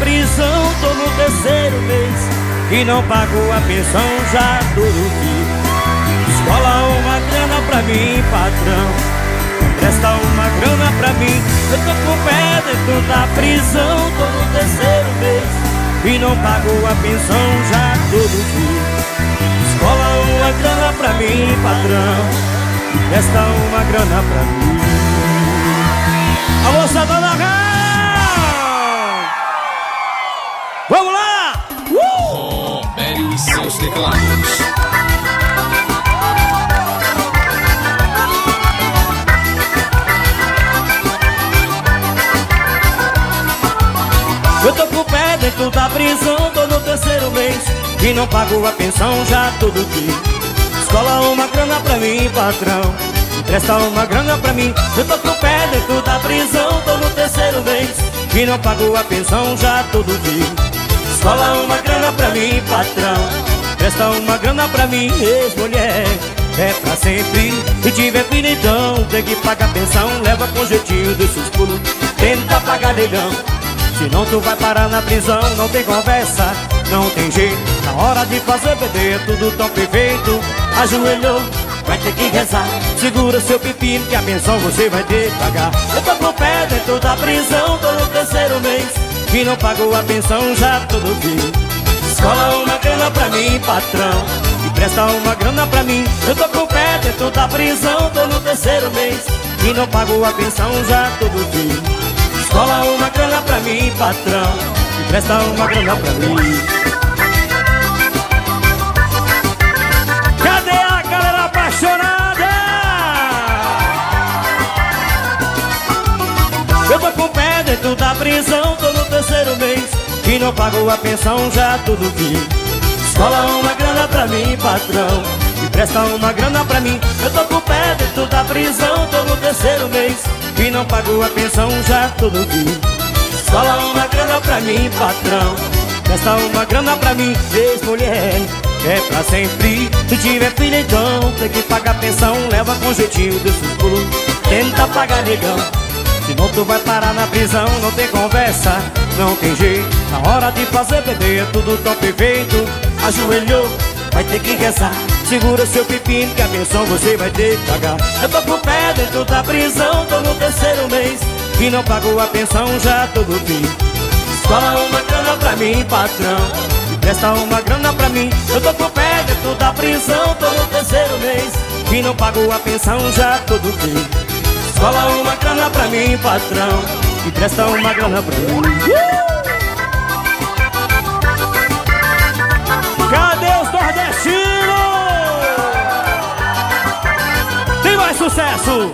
prisão, tô no terceiro mês E não pago a pensão já que Escola uma grana pra mim, patrão. Presta uma grana pra mim. Eu tô com pé dentro da prisão Tô no terceiro mês E não pago a pensão já dia Escola uma grana pra mim, patrão. Presta uma grana pra mim. Alô, Santana Vamos teclados Eu tô com o pé dentro da prisão, tô no terceiro mês E não pago a pensão já todo dia. Escola uma grana pra mim, patrão Presta uma grana pra mim. Eu tô com o pé dentro da prisão, tô no terceiro mês E não pago a pensão já todo dia. Escola uma grana pra mim, patrão Presta uma grana pra mim, ex-mulher. É pra sempre. Se tiver então tem que pagar pensão. Leva com jeitinho desses pulos. Tenta pagar negão Senão tu vai parar na prisão, não tem conversa, não tem jeito. Na hora de fazer PT é tudo tão perfeito. Ajoelhou, vai ter que rezar. Segura seu pepino que a pensão você vai ter que pagar. Eu tô com pé dentro da prisão, tô no terceiro mês. Que não pagou a pensão já todo fim Escola uma grana pra mim, patrão. E presta uma grana pra mim. Eu tô com o pé dentro da prisão, tô no terceiro mês. Que não pagou a pensão já todo fim Cola uma grana pra mim, patrão. E presta uma grana pra mim. Cadê a galera apaixonada? Eu tô com o pé dentro da prisão Tô no terceiro mês E não pago a pensão já tudo vi Escola uma grana pra mim, patrão. E presta uma grana pra mim. Eu tô com o pé dentro da prisão Tô no terceiro mês. E não pago a pensão já todo dia Escola uma grana pra mim, patrão. Presta uma grana pra mim, ex-mulher. É pra sempre. Se tiver filho então Tem que pagar pensão. Leva com jeitinho desses pulos Tenta pagar negão Senão tu vai parar na prisão Não tem conversa, não tem jeito. Na hora de fazer bebê é tudo tão perfeito Ajoelhou, vai ter que rezar. Segura seu pepino que a pensão você vai ter que pagar. Eu tô com o pé dentro da prisão, tô no terceiro mês. E não pago a pensão já todo fim. Escola uma grana pra mim, patrão. Presta uma grana pra mim. Eu tô com o pé dentro da prisão, tô no terceiro mês. E não pago a pensão já todo fim Cola uma grana pra mim, patrão E presta uma grana pra mim uh! Cadê os nordestinos? Tem mais sucesso!